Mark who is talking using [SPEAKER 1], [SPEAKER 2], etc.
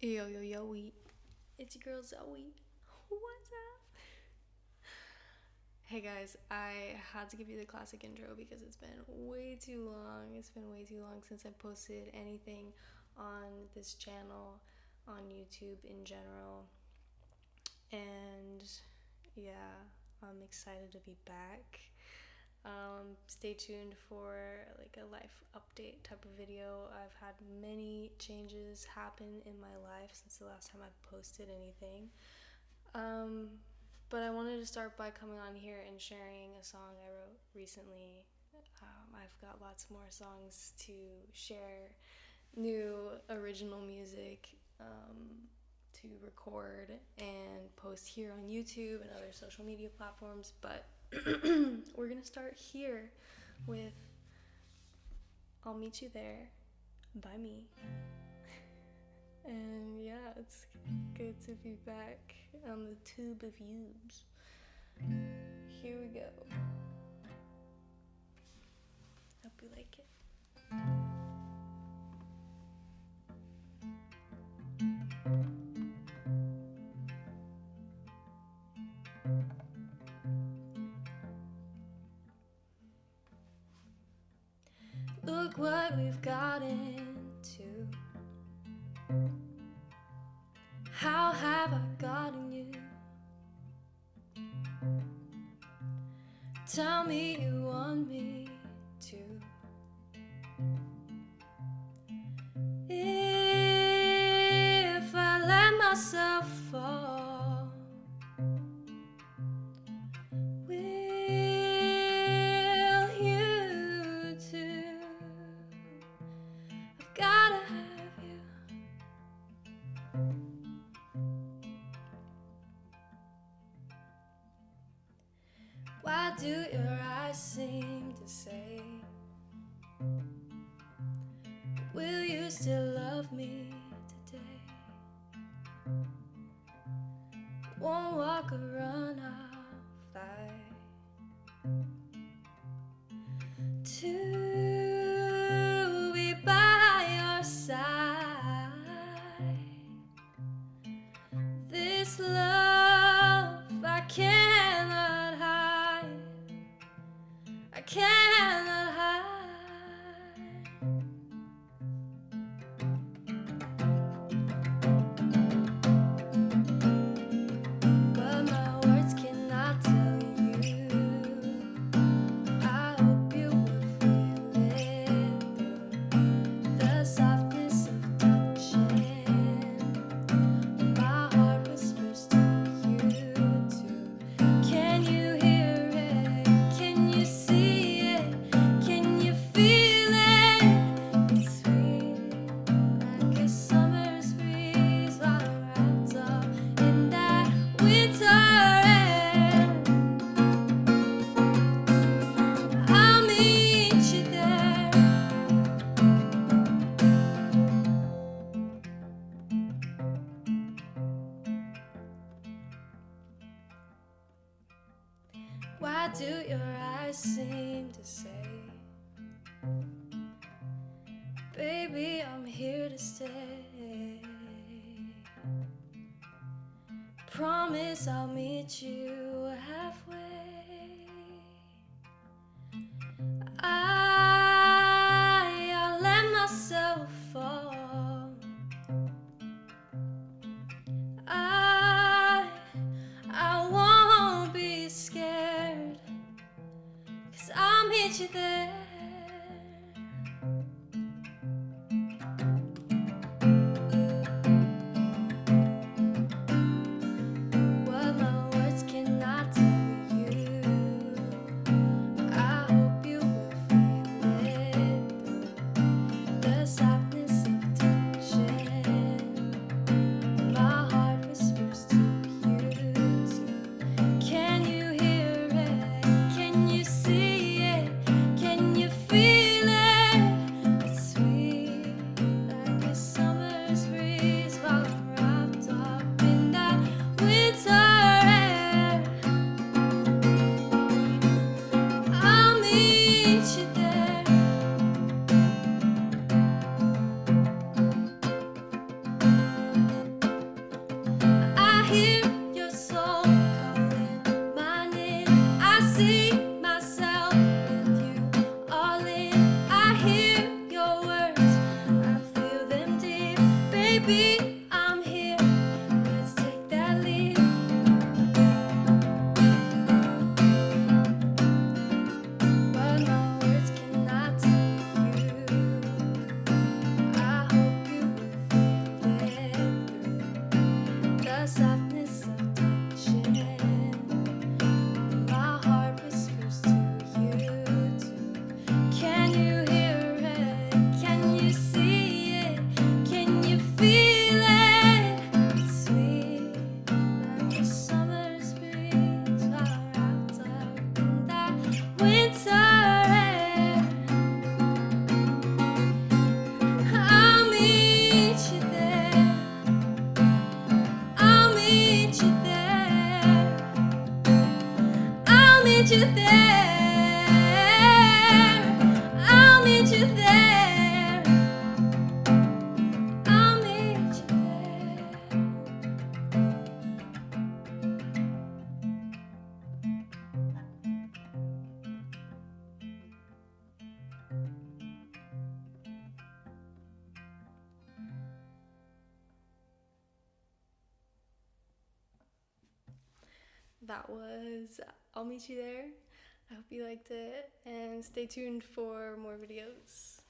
[SPEAKER 1] Yo, yo, yo, we. It's your girl Zoe. What's up? Hey guys, I had to give you the classic intro because it's been way too long. It's been way too long since I posted anything on this channel, on YouTube in general. And yeah, I'm excited to be back. Um, stay tuned for like a life update type of video. I've had many changes happen in my life since the last time I've posted anything. Um, but I wanted to start by coming on here and sharing a song I wrote recently. Um, I've got lots more songs to share, new original music um, to record and post here on YouTube and other social media platforms. But we're gonna start here with I'll Meet You There by me. And yeah, it's good to be back on the tube of yubes. Here we go. Hope you like it. What we've gotten to. How have I gotten you? Tell me you want me Why do your eyes seem to say, Will you still love me today? Won't walk or run, I'll fight to be by your side. This love I cannot Why do your eyes seem to say, Baby, I'm here to stay? Promise I'll meet you halfway. I'll meet you there. that was I'll Meet You There. I hope you liked it and stay tuned for more videos.